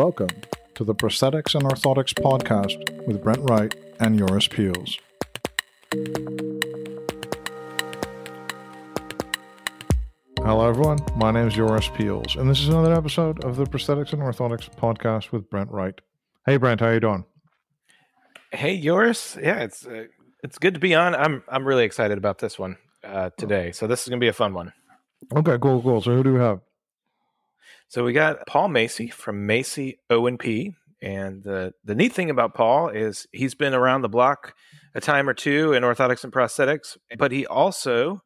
Welcome to the Prosthetics and Orthotics Podcast with Brent Wright and Joris Peels. Hello, everyone. My name is Joris Peels, and this is another episode of the Prosthetics and Orthotics Podcast with Brent Wright. Hey, Brent, how you doing? Hey, Joris. Yeah, it's uh, it's good to be on. I'm I'm really excited about this one uh, today. So this is gonna be a fun one. Okay, cool, cool. So who do we have? So we got Paul Macy from Macy O and P, and the the neat thing about Paul is he's been around the block a time or two in orthotics and prosthetics, but he also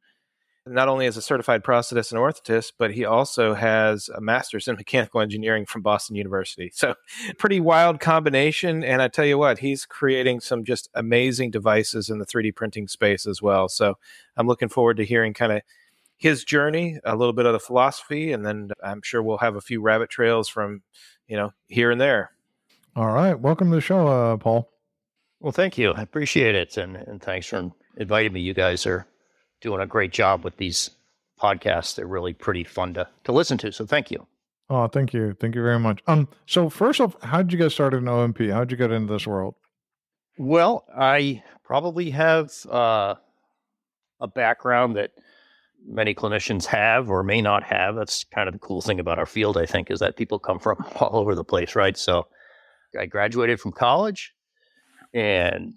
not only is a certified prosthetist and orthotist, but he also has a master's in mechanical engineering from Boston University. So, pretty wild combination. And I tell you what, he's creating some just amazing devices in the 3D printing space as well. So, I'm looking forward to hearing kind of his journey, a little bit of the philosophy, and then I'm sure we'll have a few rabbit trails from, you know, here and there. All right. Welcome to the show, uh, Paul. Well, thank you. I appreciate it. And, and thanks for inviting me. You guys are doing a great job with these podcasts. They're really pretty fun to, to listen to. So thank you. Oh, thank you. Thank you very much. Um, so first off, how did you get started in O&P? How did you get into this world? Well, I probably have uh, a background that many clinicians have or may not have. That's kind of the cool thing about our field, I think, is that people come from all over the place, right? So I graduated from college and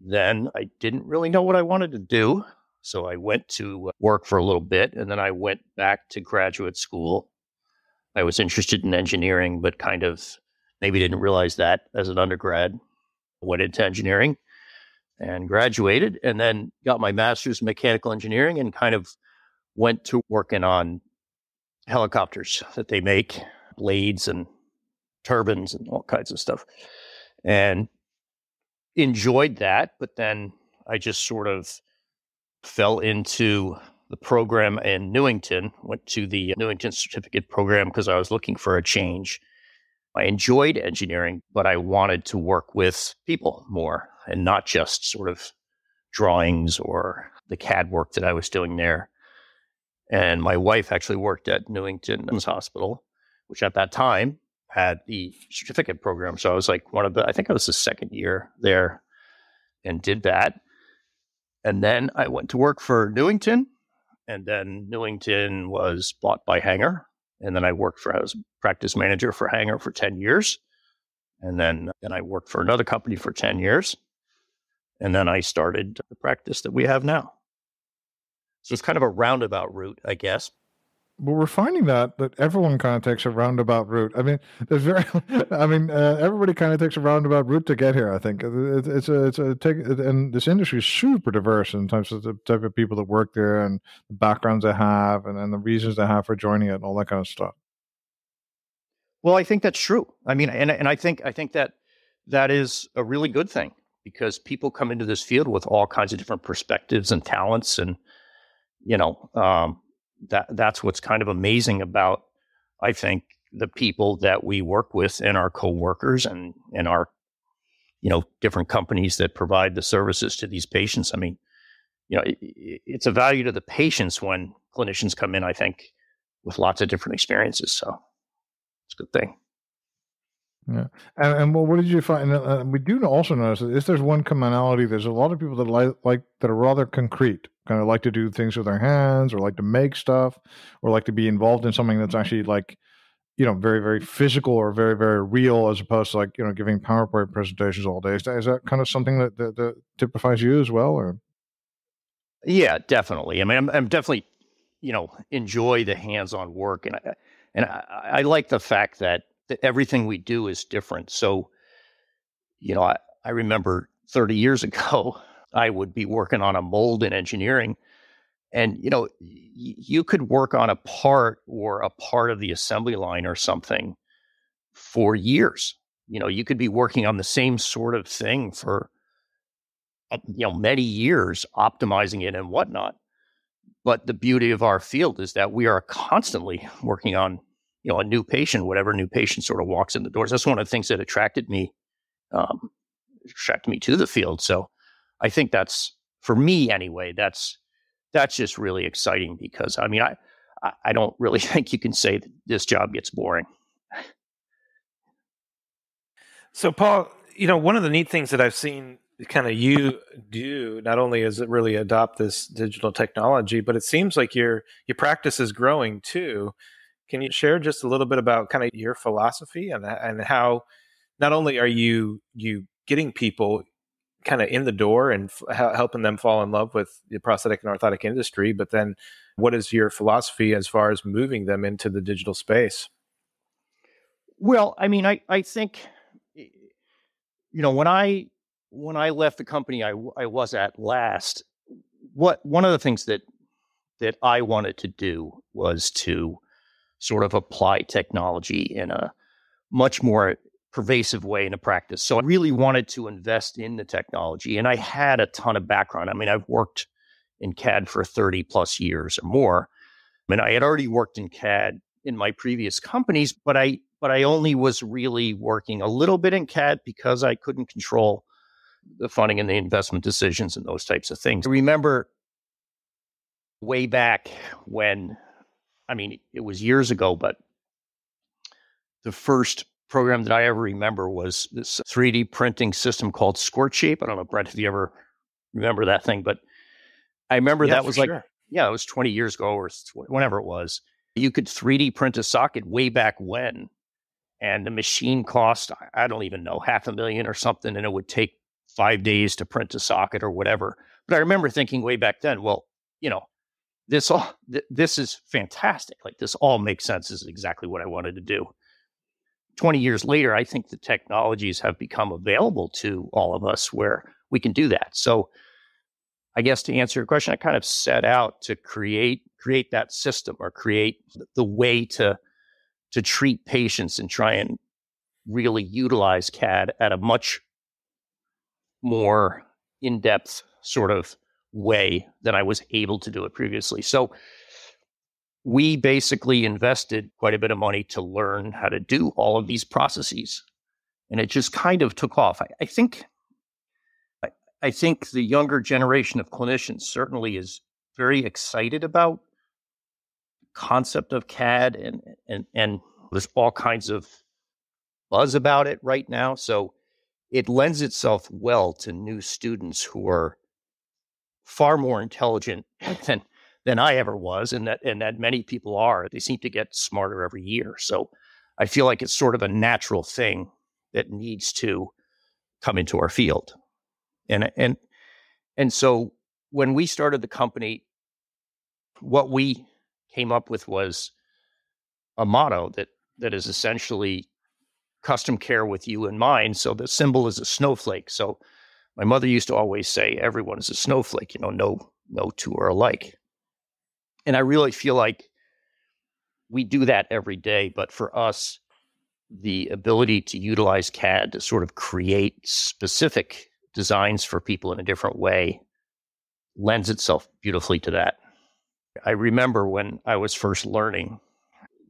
then I didn't really know what I wanted to do. So I went to uh, work for a little bit and then I went back to graduate school. I was interested in engineering, but kind of maybe didn't realize that as an undergrad. Went into engineering and graduated and then got my master's in mechanical engineering and kind of went to working on helicopters that they make, blades and turbines and all kinds of stuff. And enjoyed that, but then I just sort of fell into the program in Newington, went to the Newington certificate program because I was looking for a change. I enjoyed engineering, but I wanted to work with people more and not just sort of drawings or the CAD work that I was doing there. And my wife actually worked at Newington's hmm. Hospital, which at that time had the certificate program. So I was like one of the, I think I was the second year there and did that. And then I went to work for Newington. And then Newington was bought by Hanger. And then I worked for, I was practice manager for Hanger for 10 years. And then, then I worked for another company for 10 years. And then I started the practice that we have now. So it's kind of a roundabout route, I guess but we're finding that that everyone kind of takes a roundabout route. I mean, there's very, I mean, uh, everybody kind of takes a roundabout route to get here. I think it's, it's a it's a take, and this industry is super diverse in terms of the type of people that work there and the backgrounds they have, and, and the reasons they have for joining it, and all that kind of stuff. Well, I think that's true. I mean, and and I think I think that that is a really good thing because people come into this field with all kinds of different perspectives and talents, and you know. Um, that that's what's kind of amazing about I think the people that we work with and our coworkers and and our you know different companies that provide the services to these patients. I mean, you know, it, it's a value to the patients when clinicians come in. I think with lots of different experiences. So it's a good thing. Yeah, and, and what did you find? Uh, we do also notice that if there's one commonality, there's a lot of people that like like that are rather concrete, kind of like to do things with their hands, or like to make stuff, or like to be involved in something that's actually like, you know, very very physical or very very real, as opposed to like you know giving PowerPoint presentations all day. Is that, is that kind of something that, that, that typifies you as well, or? Yeah, definitely. I mean, I'm, I'm definitely, you know, enjoy the hands-on work, and I, and I, I like the fact that everything we do is different. So, you know, I, I remember 30 years ago, I would be working on a mold in engineering. And, you know, you could work on a part or a part of the assembly line or something for years. You know, you could be working on the same sort of thing for, uh, you know, many years, optimizing it and whatnot. But the beauty of our field is that we are constantly working on you know a new patient, whatever new patient sort of walks in the doors. That's one of the things that attracted me, um, attracted me to the field. So I think that's for me anyway. That's that's just really exciting because I mean I I don't really think you can say that this job gets boring. So, Paul, you know, one of the neat things that I've seen kind of you do not only is it really adopt this digital technology, but it seems like your your practice is growing too. Can you share just a little bit about kind of your philosophy and and how not only are you you getting people kind of in the door and f- helping them fall in love with the prosthetic and orthotic industry, but then what is your philosophy as far as moving them into the digital space? Well, I mean, I I think you know when I when I left the company I, I was at last, what one of the things that that I wanted to do was to sort of apply technology in a much more pervasive way in a practice. So I really wanted to invest in the technology, and I had a ton of background. I mean, I've worked in CAD for 30 plus years or more. I mean, I had already worked in CAD in my previous companies, but I but I only was really working a little bit in CAD because I couldn't control the funding and the investment decisions and those types of things. I remember way back when, I mean, it was years ago, but the first program that I ever remember was this 3D printing system called Squareshape. I don't know, Brent, if you ever remember that thing, but I remember yeah, that was like, yeah, it was 20 years ago or whenever it was. You could 3D print a socket way back when, and the machine cost, I don't even know, half a million or something, and it would take five days to print a socket or whatever. But I remember thinking way back then, well, you know, this all th- this is fantastic. Like this all makes sense. This is exactly what I wanted to do. 20 years later, I think the technologies have become available to all of us where we can do that. So I guess to answer your question, I kind of set out to create create that system or create the way to to treat patients and try and really utilize CAD at a much more in depth sort of way than I was able to do it previously. So we basically invested quite a bit of money to learn how to do all of these processes. And it just kind of took off. I, I think I, I think the younger generation of clinicians certainly is very excited about concept of CAD and and and there's all kinds of buzz about it right now. So it lends itself well to new students who are far more intelligent than than I ever was, and that and that many people are. They seem to get smarter every year. So I feel like it's sort of a natural thing that needs to come into our field. And and and so when we started the company, what we came up with was a motto that that is essentially custom care with you in mind. So the symbol is a snowflake. So my mother used to always say, everyone is a snowflake, you know, no, no two are alike. And I really feel like we do that every day. But for us, the ability to utilize CAD to sort of create specific designs for people in a different way lends itself beautifully to that. I remember when I was first learning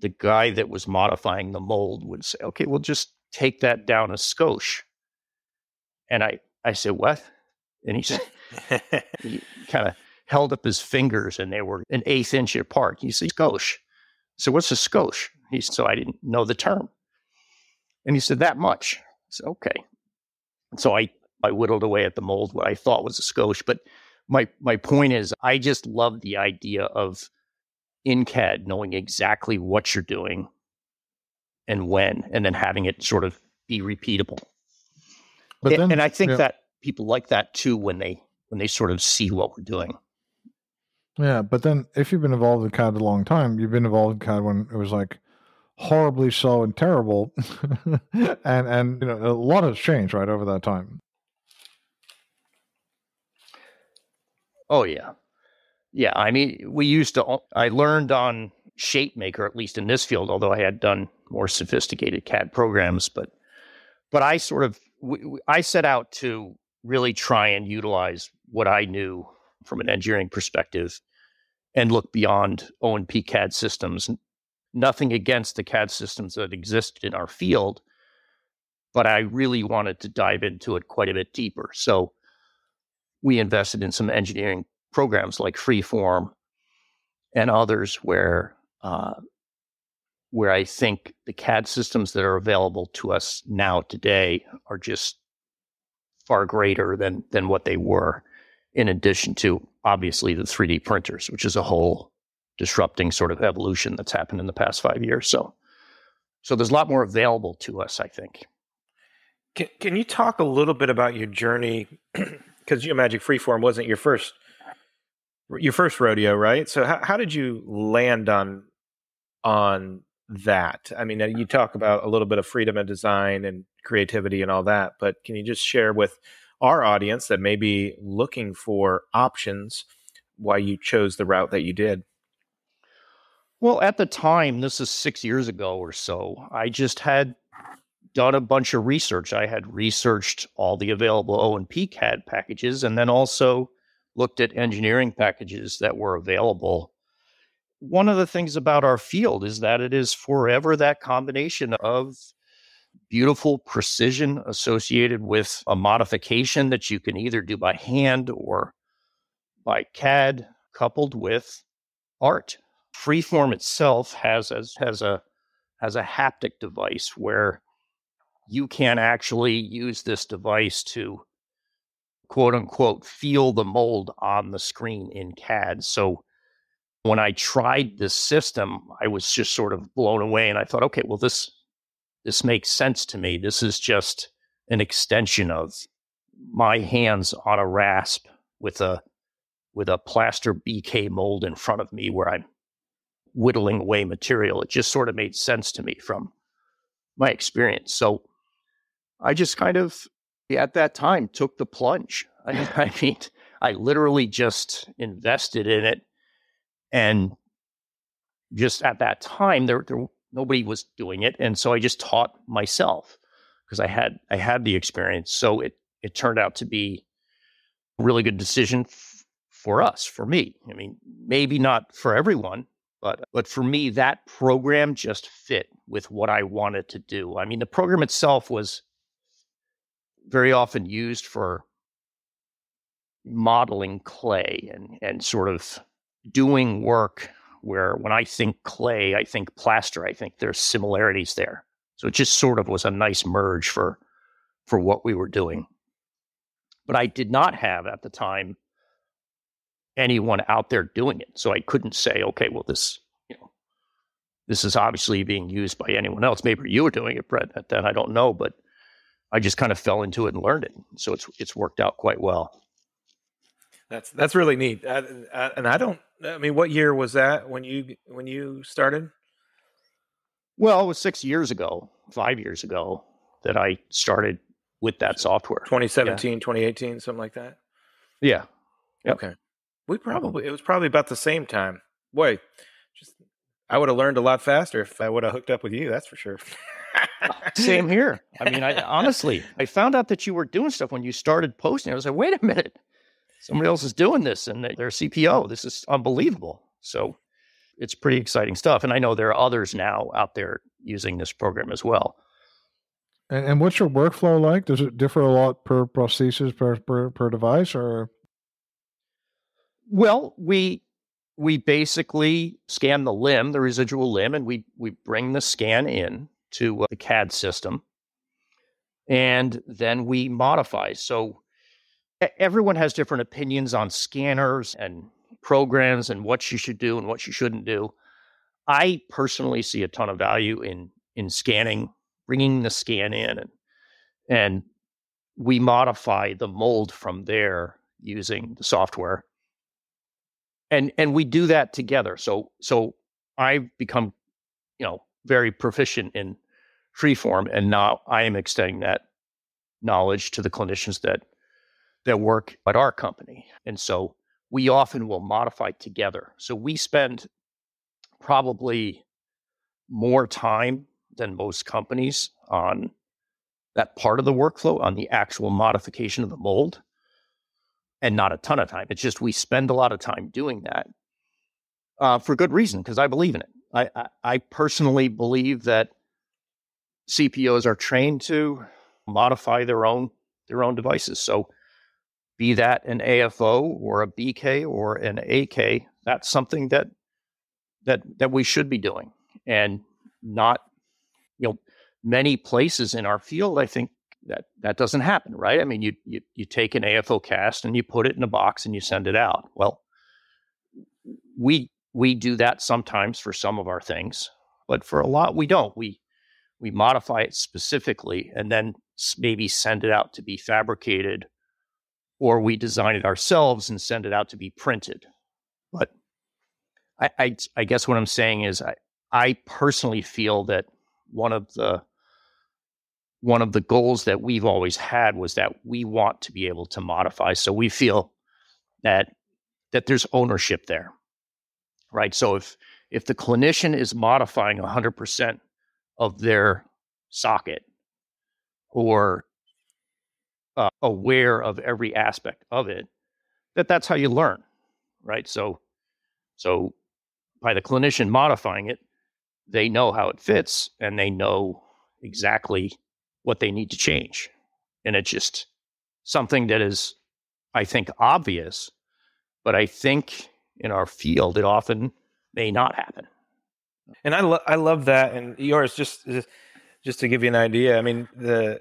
the guy that was modifying the mold would say, okay, we'll just take that down a skosh. And I, I said, what? And he said, he kind of held up his fingers and they were an eighth inch apart. He said, skosh. So what's a skosh? He said, so I didn't know the term. And he said, that much. I said, okay. So I, I whittled away at the mold, what I thought was a skosh. But my, my point is, I just love the idea of in CAD, knowing exactly what you're doing and when, and then having it sort of be repeatable. But then, and, I think yeah. that people like that too when they when they sort of see what we're doing. Yeah, but then if you've been involved in CAD a long time, you've been involved in CAD when it was like horribly slow and terrible, and and you know a lot has changed right over that time. Oh yeah, yeah, I mean, we used to, I learned on ShapeMaker, at least in this field, although I had done more sophisticated CAD programs, but, but I sort of, I set out to really try and utilize what I knew from an engineering perspective and look beyond O&P CAD systems. Nothing against the CAD systems that exist in our field, but I really wanted to dive into it quite a bit deeper. So we invested in some engineering programs like Freeform and others where uh, where I think the CAD systems that are available to us now today are just far greater than than what they were. In addition to obviously the 3D printers, which is a whole disrupting sort of evolution that's happened in the past five years. So, so there's a lot more available to us, I think. Can, can you talk a little bit about your journey? Because Geomagic Freeform wasn't your first your first rodeo, right? So how, how did you land on on that? I mean, you talk about a little bit of freedom of design and creativity and all that, but can you just share with our audience that may be looking for options why you chose the route that you did? Well, at the time, this is six years ago or so, I just had done a bunch of research. I had researched all the available O and P CAD packages and then also looked at engineering packages that were available. One of the things about our field is that it is forever that combination of beautiful precision associated with a modification that you can either do by hand or by CAD, coupled with art. Freeform itself has as has a has a haptic device where you can actually use this device to quote unquote feel the mold on the screen in CAD. So when I tried this system, I was just sort of blown away and I thought, okay, well this this makes sense to me. This is just an extension of my hands on a rasp with a with a plaster BK mold in front of me where I'm whittling away material. It just sort of made sense to me from my experience. So I just kind of at that time took the plunge. I, I mean, I literally just invested in it, and just at that time, there, there nobody was doing it, and so I just taught myself because I had I had the experience. So it it turned out to be a really good decision f- for us, for me. I mean, maybe not for everyone, but but for me, that program just fit with what I wanted to do. I mean, the program itself was very often used for modeling clay and, and sort of doing work where when I think clay, I think plaster. I think there's similarities there. So it just sort of was a nice merge for for what we were doing. But I did not have at the time anyone out there doing it. So I couldn't say, okay, well this, you know, this is obviously being used by anyone else. Maybe you were doing it, Brent, at that. I don't know, but I just kind of fell into it and learned it. So it's it's worked out quite well. That's that's really neat. I, I, and I don't. I mean, what year was that when you when you started? Well, it was six years ago, five years ago that I started with that software. 2017, yeah. 2018, something like that. Yeah. Yep. Okay. We probably mm-hmm. it was probably about the same time. Boy, just I would have learned a lot faster if I would have hooked up with you. That's for sure. Same here. I mean, I honestly, I found out that you were doing stuff when you started posting. I was like, wait a minute, somebody else is doing this, and they're CPO. This is unbelievable. So it's pretty exciting stuff. And I know there are others now out there using this program as well. And, and what's your workflow like? Does it differ a lot per prosthesis per per, per device, or? Well, we we basically scan the limb, the residual limb, and we we bring the scan in to uh, the CAD system. And then we modify. So everyone has different opinions on scanners and programs and what you should do and what you shouldn't do. I personally see a ton of value in in scanning, bringing the scan in, and and we modify the mold from there using the software. And and we do that together. So so I've become, you know, very proficient in freeform, and now I am extending that knowledge to the clinicians that that work at our company. And so we often will modify together. So we spend probably more time than most companies on that part of the workflow, on the actual modification of the mold, and not a ton of time. It's just we spend a lot of time doing that uh, for good reason because I believe in it. I, I, I personally believe that CPOs are trained to modify their own their own devices. So be that an AFO or a BK or an AK, that's something that that that we should be doing. And not, you know, many places in our field, I think that that doesn't happen, right? I mean, you you you take an AFO cast and you put it in a box and you send it out. Well, we we do that sometimes for some of our things, but for a lot we don't. We we modify it specifically and then maybe send it out to be fabricated or we design it ourselves and send it out to be printed. But I, I, I guess what I'm saying is I, I personally feel that one of the one of the goals that we've always had was that we want to be able to modify. So we feel that that there's ownership there. Right. So if if the clinician is modifying 100% of their socket or uh, aware of every aspect of it, that that's how you learn, right? So, so by the clinician modifying it, they know how it fits and they know exactly what they need to change, and it's just something that is, I think, obvious, but I think in our field it often may not happen. And I lo- I love that, and yours just just to give you an idea. I mean the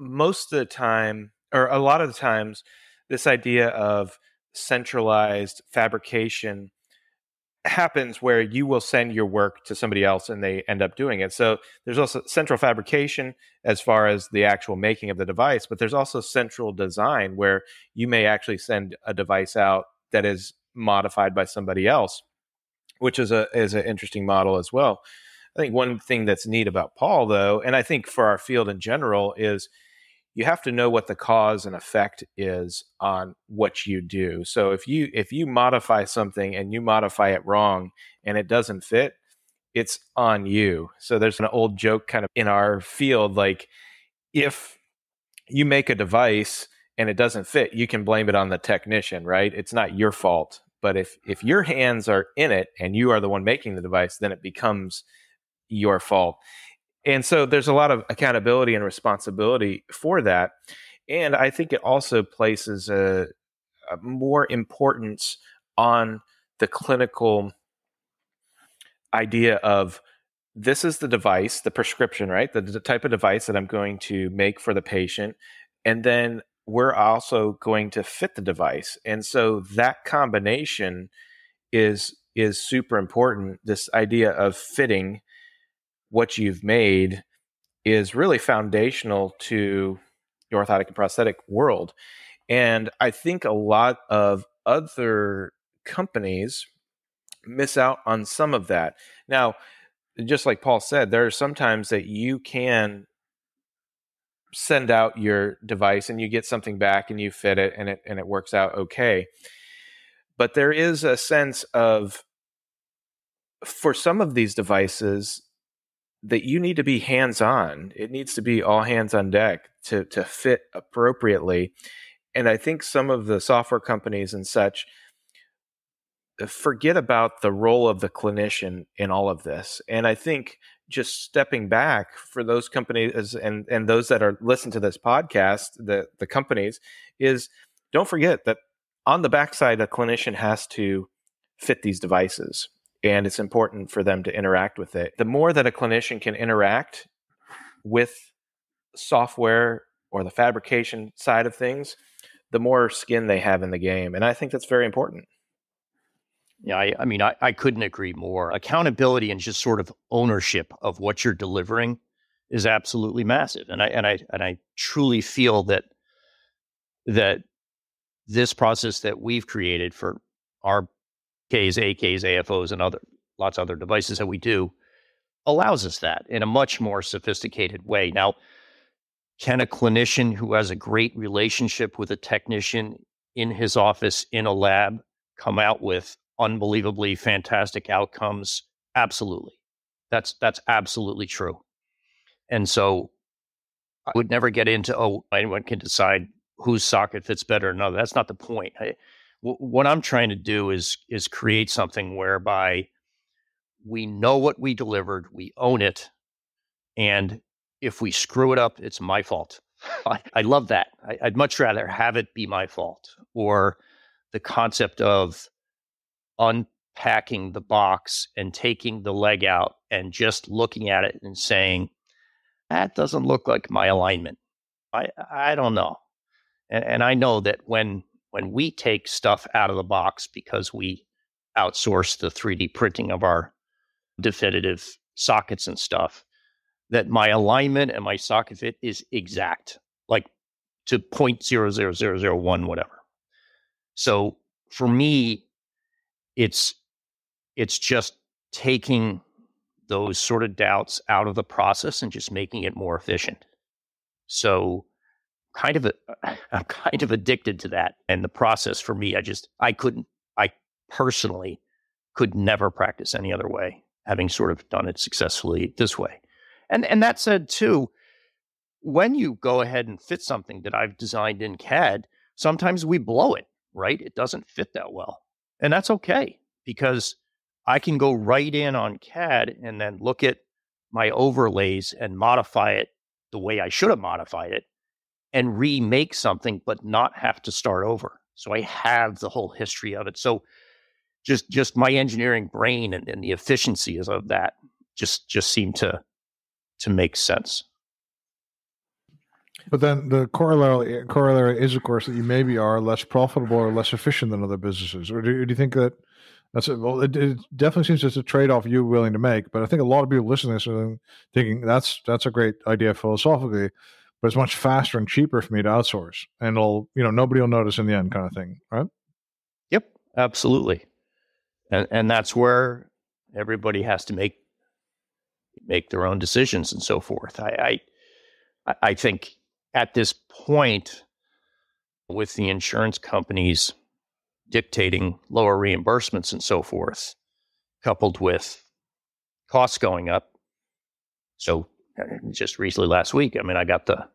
most of the time, or a lot of the times, this idea of centralized fabrication happens where you will send your work to somebody else and they end up doing it. So there's also central fabrication as far as the actual making of the device, but there's also central design where you may actually send a device out that is modified by somebody else, which is a is an interesting model as well. I think one thing that's neat about Paul though, and I think for our field in general is you have to know what the cause and effect is on what you do. So if you if you modify something and you modify it wrong and it doesn't fit, it's on you. So there's an old joke kind of in our field like if you make a device and it doesn't fit, you can blame it on the technician, right? It's not your fault. But if if your hands are in it and you are the one making the device, then it becomes your fault. And so there's a lot of accountability and responsibility for that. And I think it also places a, a more importance on the clinical idea of this is the device, the prescription, right? The, the, type of device that I'm going to make for the patient. And then we're also going to fit the device. And so that combination is is super important. This idea of fitting what you've made is really foundational to the orthotic and prosthetic world. And I think a lot of other companies miss out on some of that. Now, just like Paul said, there are sometimes that you can send out your device and you get something back and you fit it and it and it works out okay. But there is a sense of for some of these devices that you need to be hands on. It needs to be all hands on deck to to fit appropriately. And I think some of the software companies and such uh, forget about the role of the clinician in all of this. And I think just stepping back for those companies and and those that are listen to this podcast, the the companies, is don't forget that on the backside, a clinician has to fit these devices and it's important for them to interact with it. The more that a clinician can interact with software or the fabrication side of things, the more skin they have in the game. And I think that's very important. Yeah, I, I mean, I, I couldn't agree more. Accountability and just sort of ownership of what you're delivering is absolutely massive. And I and I and I truly feel that that this process that we've created for our Ks, AKs, AFOs, and other lots of other devices that we do allows us that in a much more sophisticated way. Now, can a clinician who has a great relationship with a technician in his office in a lab come out with unbelievably fantastic outcomes? Absolutely. That's that's absolutely true. And so I would never get into oh anyone can decide whose socket fits better. Or no, that's not the point. I, what I'm trying to do is is create something whereby we know what we delivered, we own it, and if we screw it up, it's my fault. I, I love that. I, I'd much rather have it be my fault, or the concept of unpacking the box and taking the leg out and just looking at it and saying, that doesn't look like my alignment. I, I don't know. And, and I know that when when we take stuff out of the box because we outsource the 3D printing of our definitive sockets and stuff, that my alignment and my socket fit is exact, like to 0.00001, whatever. So for me, it's it's just taking those sort of doubts out of the process and just making it more efficient. So kind of a, I'm kind of addicted to that. And the process for me, I just I couldn't I personally could never practice any other way, having sort of done it successfully this way. And and that said too, when you go ahead and fit something that I've designed in CAD, sometimes we blow it, right? It doesn't fit that well. And that's okay because I can go right in on CAD and then look at my overlays and modify it the way I should have modified it and remake something, but not have to start over. So I have the whole history of it. So just just my engineering brain and, and the efficiencies of that just just seem to to make sense. But then the corollary eh, corollary is, of course, that you maybe are less profitable or less efficient than other businesses. Or do, do you think that that's it? Well, it, it definitely seems it's a trade off you're willing to make. But I think a lot of people listening to this are thinking that's that's a great idea philosophically but it's much faster and cheaper for me to outsource. And it'll you know nobody will notice in the end kind of thing right? Yep absolutely. And and that's where everybody has to make make their own decisions and so forth. I i i think at this point with the insurance companies dictating lower reimbursements and so forth coupled with costs going up so Uh, just recently last week. I mean, I got the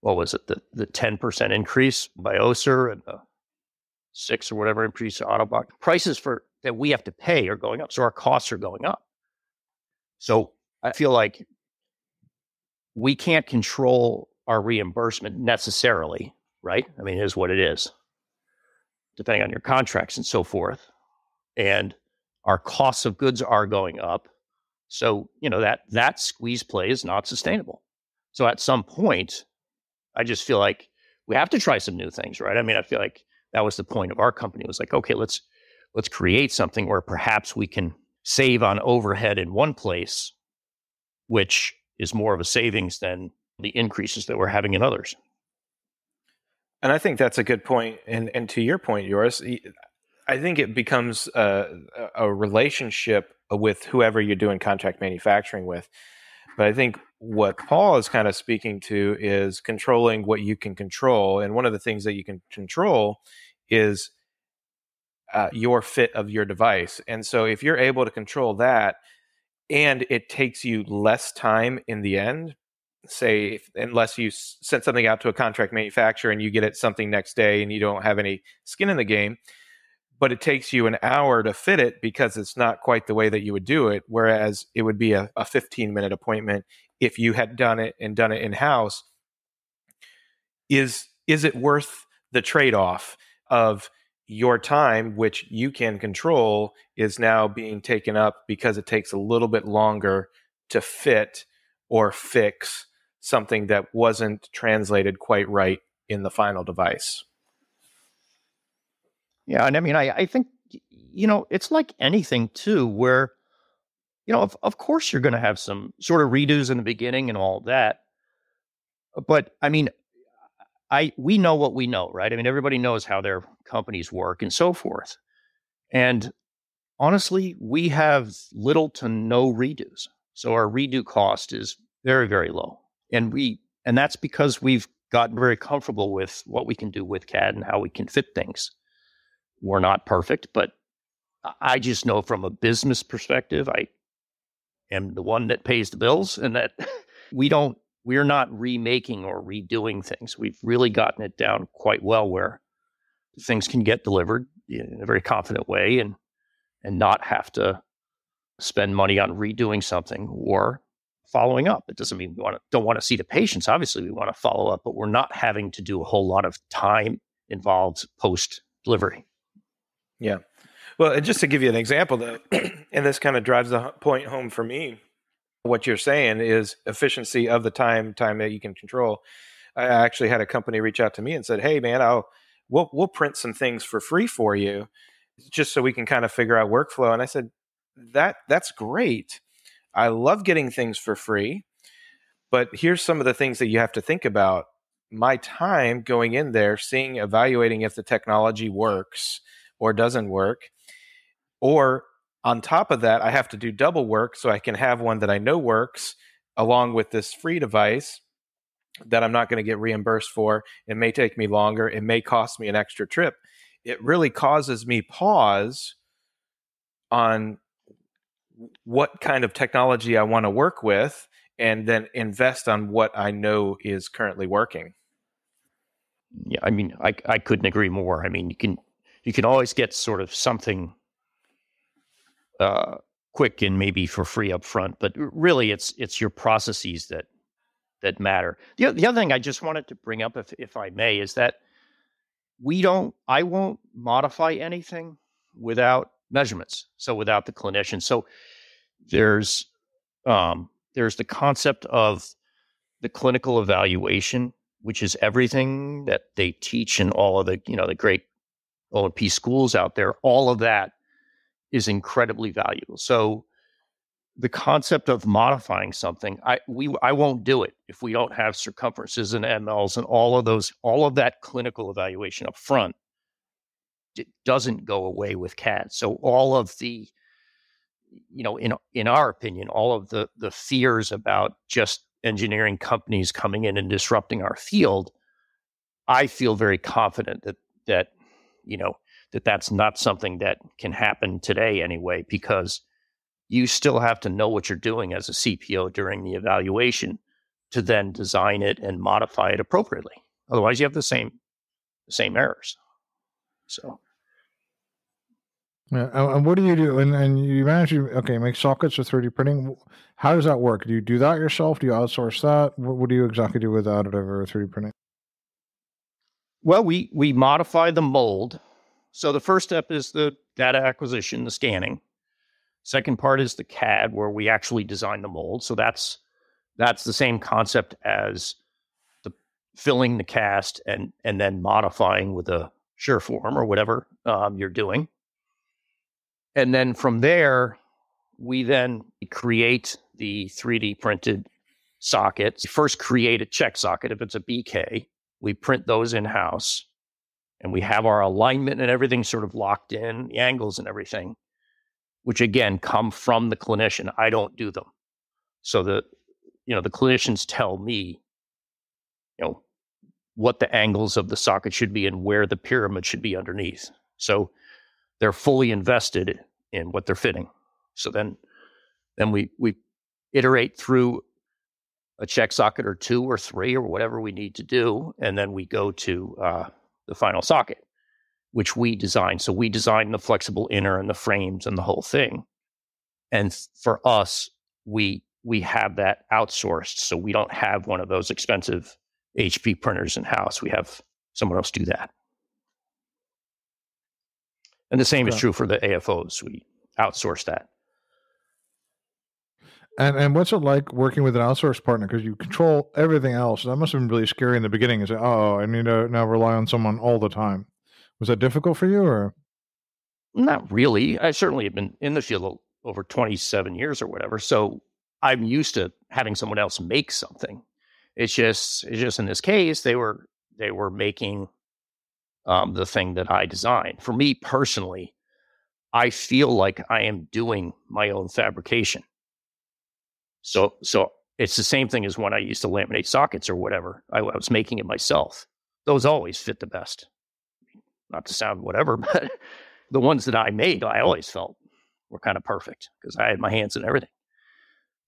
what was it the the ten percent increase by Össur and the six or whatever increase to Ottobock. Prices for that we have to pay are going up, so our costs are going up. So I feel like we can't control our reimbursement necessarily, right? I mean, it is what it is, depending on your contracts and so forth. And our costs of goods are going up. So, you know, that that squeeze play is not sustainable. So at some point, I just feel like we have to try some new things, right? I mean, I feel like that was the point of our company. Was like, okay, let's let's create something where perhaps we can save on overhead in one place, which is more of a savings than the increases that we're having in others. And I think that's a good point. And and to your point, Joris, I think it becomes uh, a, a relationship with whoever you're doing contract manufacturing with. But I think what Paul is kind of speaking to is controlling what you can control. And one of the things that you can control is uh, your fit of your device. And so if you're able to control that and it takes you less time in the end, say, if, unless you send something out to a contract manufacturer and you get it something next day and you don't have any skin in the game, but it takes you an hour to fit it because it's not quite the way that you would do it. Whereas it would be a, a 15 minute appointment if you had done it and done it in house. Is is it worth the trade off of your time, which you can control, is now being taken up because it takes a little bit longer to fit or fix something that wasn't translated quite right in the final device? Yeah, and I mean, I, I think you know it's like anything too, where you know, of of course you're going to have some sort of redos in the beginning and all that, uh, but I mean, I we know what we know, right? I mean, everybody knows how their companies work and so forth, and honestly, we have little to no redos, so our redo cost is very very low, and we and that's because we've gotten very comfortable with what we can do with CAD and how we can fit things we're not perfect, but I just know from a business perspective, I am the one that pays the bills and that we don't, we're not remaking or redoing things. We've really gotten it down quite well where things can get delivered in a very confident way and, and not have to spend money on redoing something or following up. It doesn't mean we want to, don't want to see the patients. Obviously, we want to follow up, but we're not having to do a whole lot of time involved post delivery. Yeah. Well, and just to give you an example, though, and this kind of drives the point home for me, what you're saying is efficiency of the time, time that you can control. I actually had a company reach out to me and said, "Hey, man, I'll we'll we'll print some things for free for you, just so we can kind of figure out workflow." And I said, "That that's great. I love getting things for free, but here's some of the things that you have to think about. My time going in there, seeing, evaluating if the technology works or doesn't work, or on top of that, I have to do double work so I can have one that I know works along with this free device that I'm not going to get reimbursed for. It may take me longer. It may cost me an extra trip. It really causes me pause on what kind of technology I want to work with and then invest on what I know is currently working. Yeah, I mean, I I couldn't agree more. I mean, you can you can always get sort of something uh, quick and maybe for free up front, but really, it's it's your processes that that matter. The the other thing I just wanted to bring up, if if I may, is that we don't. I won't modify anything without measurements. So without the clinician. So there's um, there's the concept of the clinical evaluation, which is everything that they teach in all of the you know the great O&P schools out there. All of that is incredibly valuable. So the concept of modifying something, I we I won't do it if we don't have circumferences and mLs and all of those, all of that clinical evaluation up front. It doesn't go away with CAD. So all of the, you know, in in our opinion, all of the the fears about just engineering companies coming in and disrupting our field, I feel very confident that that, you know, that that's not something that can happen today anyway, because you still have to know what you're doing as a CPO during the evaluation to then design it and modify it appropriately. Otherwise, you have the same same errors. So. Yeah, and what do you do? And and you manage to okay make sockets with 3D printing. How does that work? Do you do that yourself? Do you outsource that? What, what do you exactly do with additive or 3D printing? Well, we we modify the mold. So the first step is the data acquisition, the scanning. Second part is the CAD, where we actually design the mold. So that's that's the same concept as the filling the cast and and then modifying with a Surform or whatever um, you're doing. And then from there, we then create the 3D printed sockets. First, create a check socket if it's a BK. We print those in house, and we have our alignment and everything sort of locked in, the angles and everything which again come from the clinician. I don't do them. So the you know the clinicians tell me, you know, what the angles of the socket should be and where the pyramid should be underneath. So they're fully invested in what they're fitting. So then then we we iterate through a check socket or two or three or whatever we need to do, and then we go to uh, the final socket which we design. So we design the flexible inner and the frames and the whole thing. And for us, we we have that outsourced. So we don't have one of those expensive HP printers in house. We have someone else do that. And the same is true for the AFOs. We outsource that. And and what's it like working with an outsourced partner? Because you control everything else. That must have been really scary in the beginning. Is oh, I need to now rely on someone all the time. Was that difficult for you or? Not really. I certainly have been in the field over 27 years or whatever. So I'm used to having someone else make something. It's just, it's just in this case, they were, they were making um, the thing that I designed. For me personally, I feel like I am doing my own fabrication. So, so it's the same thing as when I used to laminate sockets or whatever. I, I was making it myself. Those always fit the best not to sound whatever, but the ones that I made, I always felt were kind of perfect because I had my hands in everything.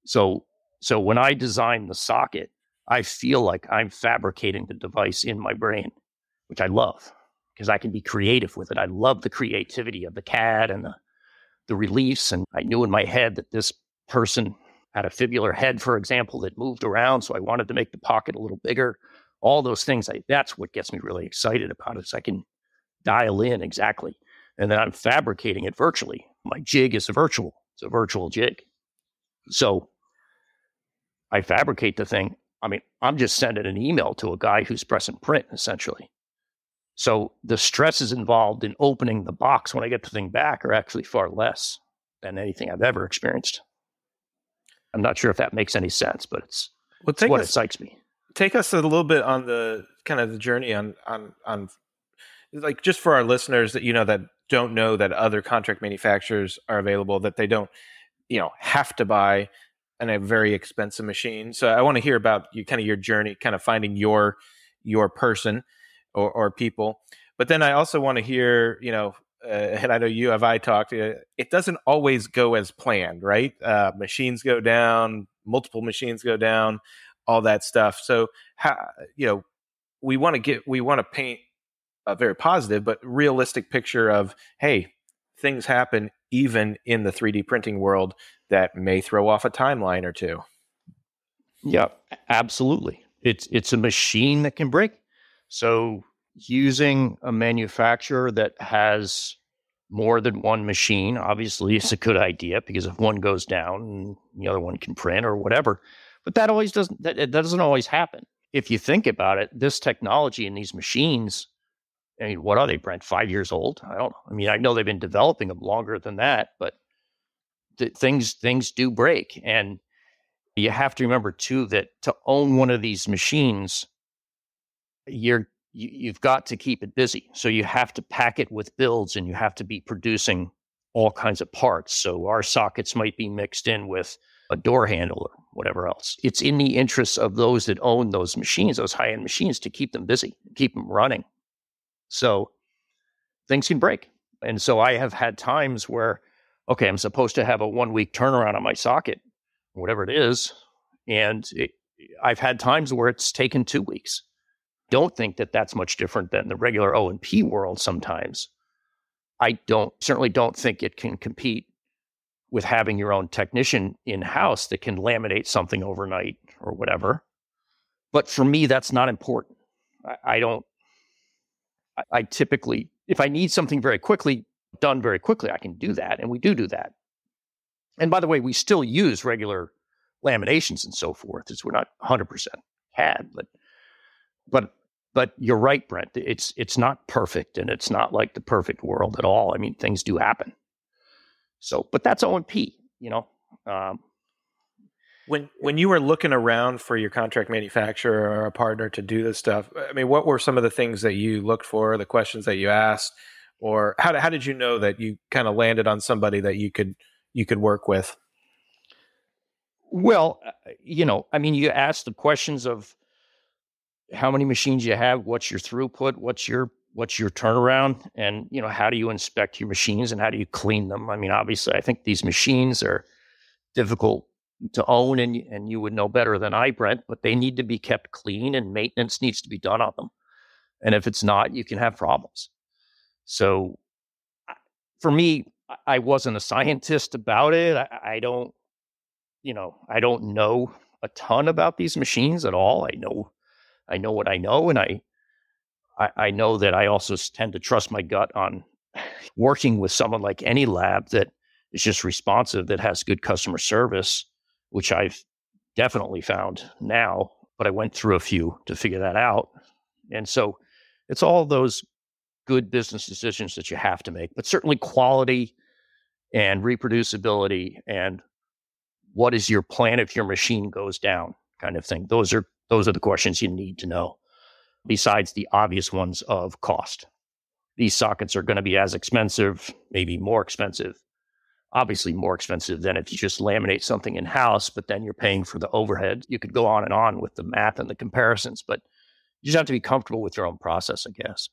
So, so when I design the socket, I feel like I'm fabricating the device in my brain, which I love because I can be creative with it. I love the creativity of the CAD and the, the reliefs. And I knew in my head that this person had a fibular head, for example, that moved around. So I wanted to make the pocket a little bigger. All those things, I, that's what gets me really excited about it. Is I can dial in exactly. and then I'm fabricating it virtually. My jig is a virtual, it's a virtual jig. So I fabricate the thing. I mean, I'm just sending an email to a guy who's pressing print essentially. So the stresses involved in opening the box when I get the thing back are actually far less than anything I've ever experienced. I'm not sure if that makes any sense, but it's, well, it's what us, excites me. Take us a little bit on the kind of the journey on on on like just for our listeners that you know that don't know that other contract manufacturers are available that they don't you know have to buy and a very expensive machine. So I want to hear about you kind of your journey, kind of finding your your person or, or people. But then I also want to hear, you know, uh, and I know you have I talked. Uh, it doesn't always go as planned, right? Uh, machines go down, multiple machines go down, all that stuff. So how you know we want to get we want to paint a very positive but realistic picture of hey things happen even in the 3D printing world that may throw off a timeline or two. Yeah, absolutely. It's it's a machine that can break. So using a manufacturer that has more than one machine obviously is a good idea because if one goes down the other one can print or whatever but that always doesn't that, that doesn't always happen if you think about it this technology and these machines I mean, what are they, Brent? Five years old? I don't know. I mean, I know they've been developing them longer than that, but th- things things do break, and you have to remember too that to own one of these machines, you're you, you've got to keep it busy. So you have to pack it with builds, and you have to be producing all kinds of parts. So our sockets might be mixed in with a door handle or whatever else. It's in the interests of those that own those machines, those high end machines, to keep them busy, keep them running. So things can break. And so I have had times where, okay, I'm supposed to have a one week turnaround on my socket, whatever it is. And it, I've had times where it's taken two weeks. Don't think that that's much different than the regular O and P world sometimes. I don't certainly don't think it can compete with having your own technician in house that can laminate something overnight or whatever. But for me, that's not important. I, I don't I, typically, if I need something very quickly done very quickly, I can do that. And we do do that. And by the way, we still use regular laminations and so forth. It's we're not 100% CAD, but but but you're right, Brent. It's it's not perfect, and it's not like the perfect world at all. I mean, things do happen. So, but that's O and P. You know, um, when when you were looking around for your contract manufacturer or a partner to do this stuff, I mean, what were some of the things that you looked for, the questions that you asked, or how how did you know that you kind of landed on somebody that you could you could work with? Well, uh, you know, I mean, you ask the questions of how many machines you have, what's your throughput, what's your what's your turnaround, and you know, how do you inspect your machines and how do you clean them? I mean, obviously, I think these machines are difficult to own and and you would know better than I, Brent, but they need to be kept clean and maintenance needs to be done on them. And if it's not, you can have problems. So for me, I wasn't a scientist about it. I, I don't, you know, I don't know a ton about these machines at all. I know, I know what I know, and I, I, I know that I also tend to trust my gut on working with someone like Any-Lab that is just responsive, that has good customer service, which I've definitely found now, but I went through a few to figure that out. And so it's all those good business decisions that you have to make, but certainly quality and reproducibility and what is your plan if your machine goes down kind of thing. Those are those are the questions you need to know besides the obvious ones of cost. These sockets are going to be as expensive, maybe more expensive obviously more expensive than if you just laminate something in house, but then you're paying for the overhead. You could go on and on with the math and the comparisons, but you just have to be comfortable with your own process, I guess.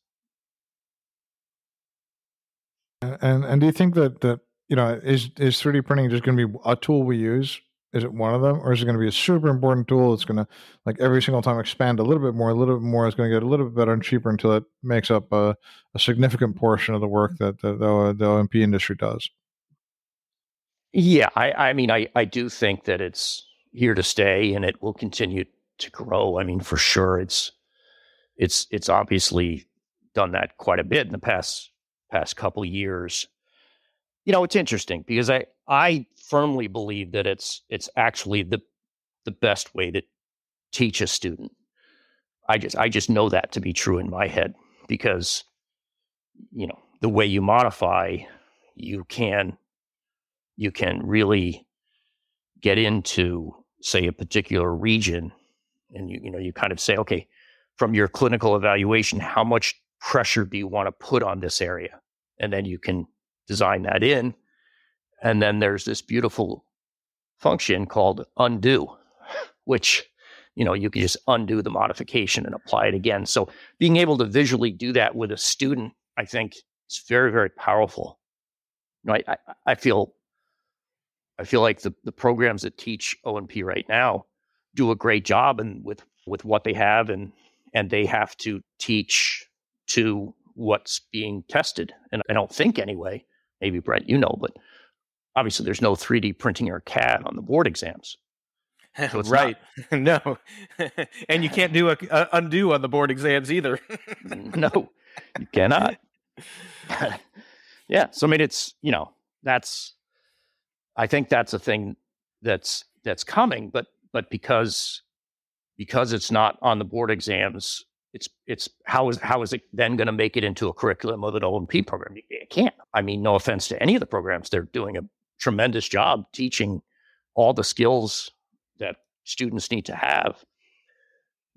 And and do you think that that you know is is 3D printing just going to be a tool we use? Is it one of them, or is it going to be a super important tool? It's going to like every single time expand a little bit more, a little bit more. It's going to get a little bit better and cheaper until it makes up a, a significant portion of the work that the, the, the O&P industry does. Yeah, I, I mean, I, I do think that it's here to stay and it will continue to grow. I mean, for sure, it's it's it's obviously done that quite a bit in the past past couple years. You know, it's interesting because I I firmly believe that it's it's actually the the best way to teach a student. I just I just know that to be true in my head because you know, the way you modify, you can you can really get into say a particular region and you you know you kind of say okay from your clinical evaluation how much pressure do you want to put on this area and then you can design that in and then there's this beautiful function called undo which you know you can just undo the modification and apply it again so being able to visually do that with a student i think is very very powerful you know, I, I, feel I feel like the, the programs that teach O&P right now do a great job and with with what they have and and they have to teach to what's being tested. And I don't think anyway, maybe Brent, you know, but obviously there's no 3D printing or CAD on the board exams. So right. no. and you can't do a, a, uh, undo on the board exams either. no, you cannot. yeah. So I mean it's, you know, that's I think that's a thing that's that's coming, but but because because it's not on the board exams, it's it's how is how is it then going to make it into a curriculum of an O&P program? It can't. I mean, no offense to any of the programs, they're doing a tremendous job teaching all the skills that students need to have.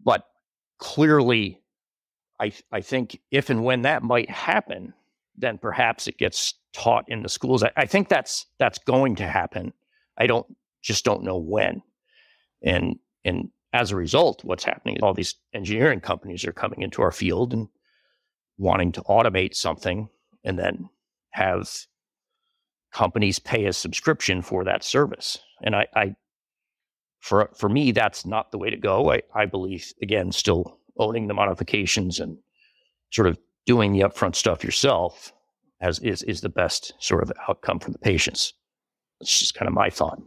But clearly, I I think if and when that might happen, then perhaps it gets taught in the schools. I, I think that's that's going to happen. I don't just don't know when. And and as a result, what's happening is all these engineering companies are coming into our field and wanting to automate something and then have companies pay a subscription for that service. And I, I for for me, that's not the way to go. I, I believe again, still owning the modifications and sort of doing the upfront stuff yourself as is is the best sort of outcome for the patients. It's just kind of my thought.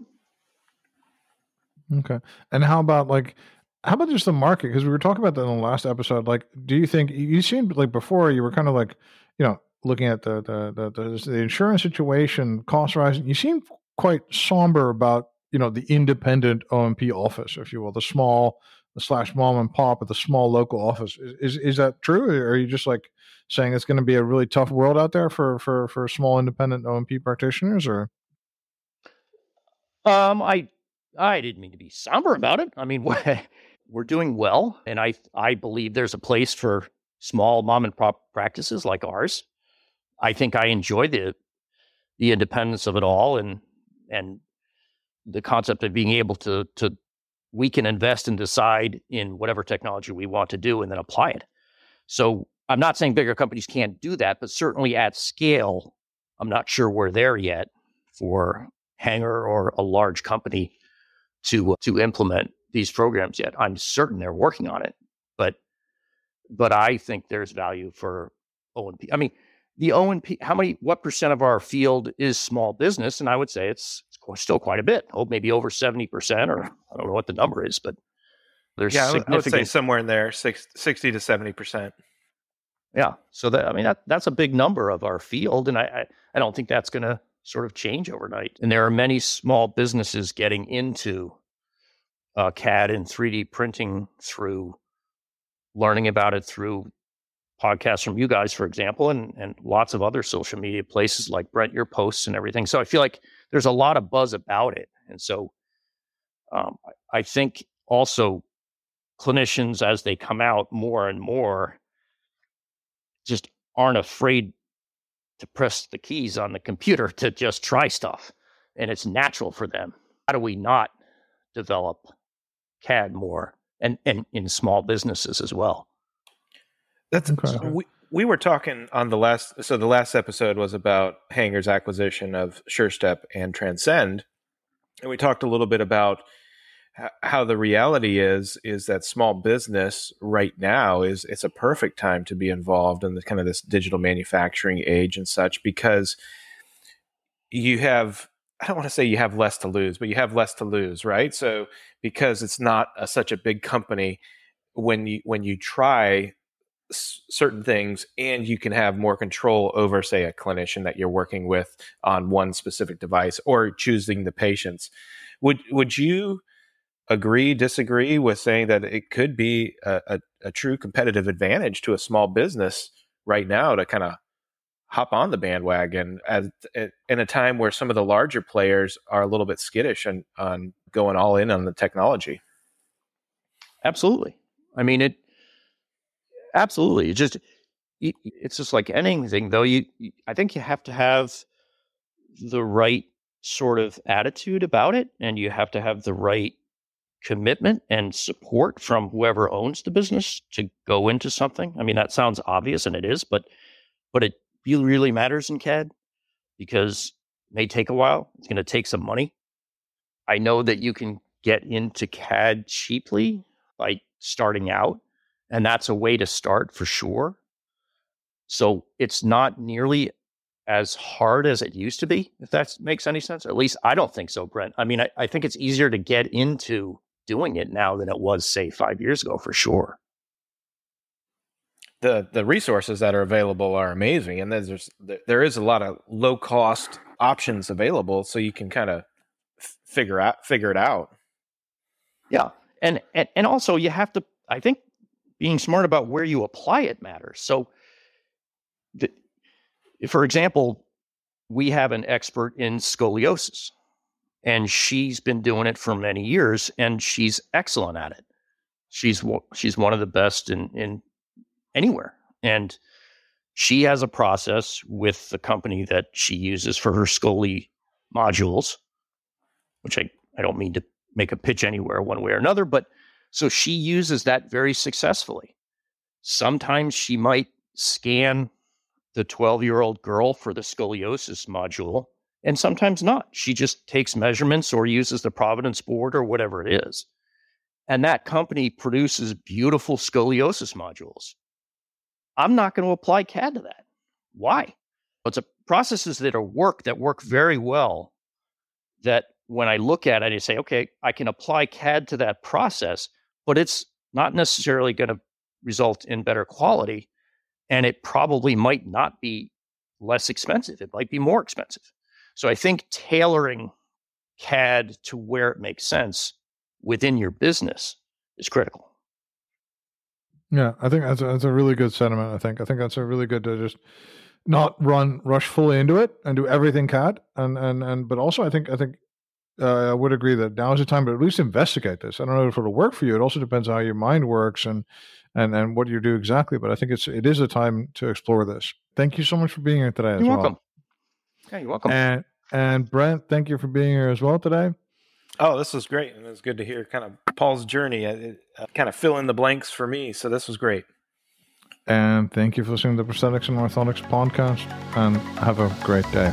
Okay. And how about like how about just the market? Because we were talking about that in the last episode. Like, do you think you seemed like before you were kind of like, you know, looking at the the the, the, the insurance situation, costs rising. You seem quite somber about you know the independent O&P office, if you will, the small the slash mom and pop at the small local office. Is, is is that true, or are you just like saying it's going to be a really tough world out there for for for small independent O&P practitioners, or? Um, I I didn't mean to be somber about it. I mean, we're doing well, and I I believe there's a place for small mom and pop practices like ours. I think I enjoy the the independence of it all, and and the concept of being able to to we can invest and decide in whatever technology we want to do and then apply it. So I'm not saying bigger companies can't do that, but certainly at scale, I'm not sure we're there yet for Hanger or a large company to uh, to implement these programs yet. I'm certain they're working on it, but but I think there's value for O&P. I mean, the O&P. How many? What percent of our field is small business? And I would say it's, it's still quite a bit. Oh, maybe over seventy percent, or I don't know what the number is, but there's yeah, I would say somewhere in there, 60 to seventy percent. Yeah, so that I mean that that's a big number of our field, and I I, I don't think that's going to sort of change overnight. And there are many small businesses getting into uh, CAD and 3D printing through learning about it through podcasts from you guys, for example, and, and lots of other social media places like Brent, your posts and everything. So I feel like there's a lot of buzz about it. And so um, I think also clinicians, as they come out more and more, just aren't afraid to press the keys on the computer to just try stuff. And it's natural for them. How do we not develop CAD more and, and in small businesses as well? That's incredible. We, we were talking on the last, so the last episode was about Hanger's acquisition of SureStep and Transcend. And we talked a little bit about how the reality is is that small business right now is it's a perfect time to be involved in the kind of this digital manufacturing age and such because you have I don't want to say you have less to lose, but you have less to lose, right? So because it's not a, such a big company, when you when you try certain things and you can have more control over say a clinician that you're working with on one specific device or choosing the patients. Would would you agree disagree with saying that it could be a, a, a true competitive advantage to a small business right now to kind of hop on the bandwagon at, at, eh, in a time where some of the larger players are a little bit skittish on going all in on the technology? Absolutely. I mean it absolutely it just it's just like anything though you i think you have to have the right sort of attitude about it and you have to have the right commitment and support from whoever owns the business to go into something. I mean that sounds obvious and it is but but it really matters in cad because it may take a while it's going to take some money. I know that you can get into cad cheaply by starting out and that's a way to start for sure. So it's not nearly as hard as it used to be, if that makes any sense. At least I don't think so, Brent. I mean, I, I think it's easier to get into doing it now than it was, say, five years ago, for sure. The the resources that are available are amazing, and there's there is a lot of low cost options available, so you can kind of figure out figure it out. Yeah, and, and and also you have to. I think being smart about where you apply it matters. So, the, for example, we have an expert in scoliosis, and she's been doing it for many years, and she's excellent at it. She's she's one of the best in in anywhere, and she has a process with the company that she uses for her Scoli modules, which I, I don't mean to make a pitch anywhere one way or another, but so she uses that very successfully. Sometimes she might scan the 12 year old girl for the scoliosis module, and sometimes not. She just takes measurements or uses the Providence board or whatever it is. And that company produces beautiful scoliosis modules. I'm not going to apply CAD to that. Why? It's a processes that are work that work very well that when I look at it, I say, okay, I can apply CAD to that process but it's not necessarily going to result in better quality. And it probably might not be less expensive, it might be more expensive. So I think tailoring CAD to where it makes sense within your business is critical. Yeah, I think that's a, that's a really good sentiment. I think I think that's a really good to just not run rush fully into it and do everything CAD and and and but also I think I think uh, I would agree that now is the time to at least investigate this. I don't know if it'll work for you. It also depends on how your mind works and and and what you do exactly. But I think it's it is a time to explore this. Thank you so much for being here today. You're welcome. Yeah, you're welcome. And and Brent, thank you for being here as well today. Oh, this was great, and it was good to hear kind of Paul's journey. It, uh, kind of fill in the blanks for me. So this was great. And thank you for listening to the Prosthetics and Orthotics podcast. And have a great day.